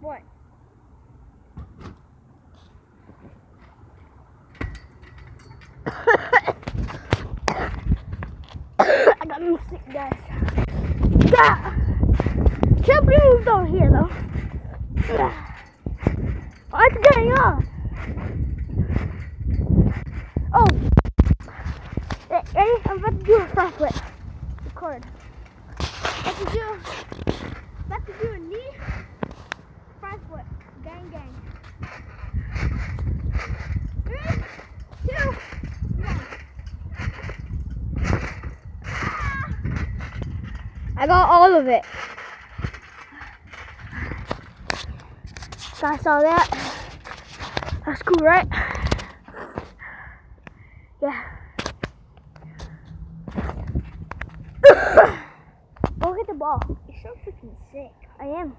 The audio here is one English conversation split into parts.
What? I got me sick, guys. Yeah. Can't believe we down here, though. What's going on? Oh. Hey, Ready? I'm about to do a front flip. Record. About to do, about to do a knee. Gang. Three, two, one. I got all of it. Guys saw that? That's cool, right? Yeah. Look at the ball. You're so freaking sick. I am.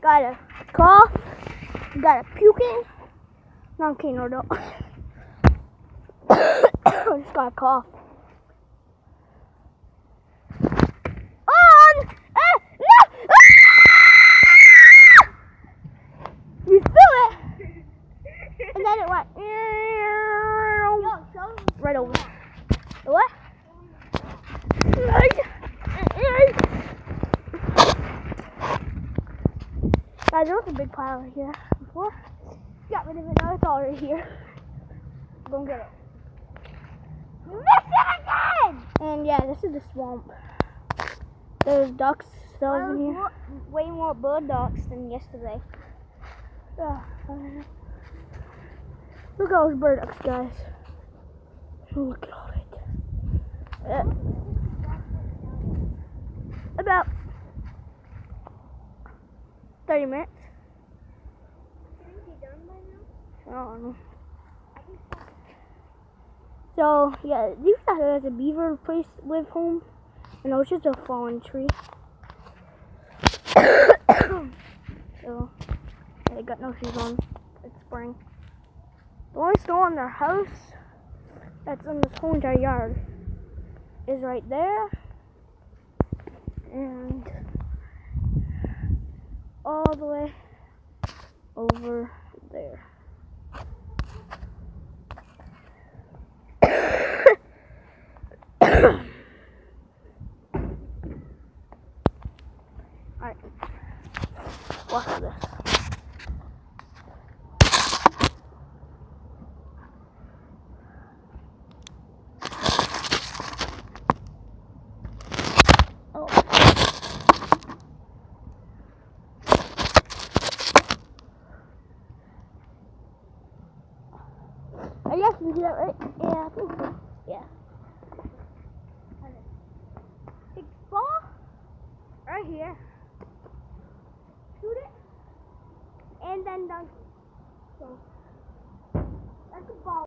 Got a cough. Got a puking. No, I'm kidding, no, don't. I just got a cough. On! Ah! No! Ah! You feel it? And then it went right over. What? Guys, there was a big pile here before. Got rid of it, now it's all right here. Go and get it. Miss it again! And yeah, this is the swamp. There's ducks still in here. way more bird ducks than yesterday. Yeah. Look at all those bird ducks, guys. Look at all it. Uh, about 30 minutes. I don't know. So, yeah, these guys has a beaver place live home. And it was just a fallen tree. so, they got no shoes on. It's spring. The only snow on their house that's in this whole entire yard is right there. And all the way over there. Alright. Watch this. Oh. Guess we do that right? Yeah, I think so. Yeah. Big ball right here. Shoot it and then dunk. So that's a ball.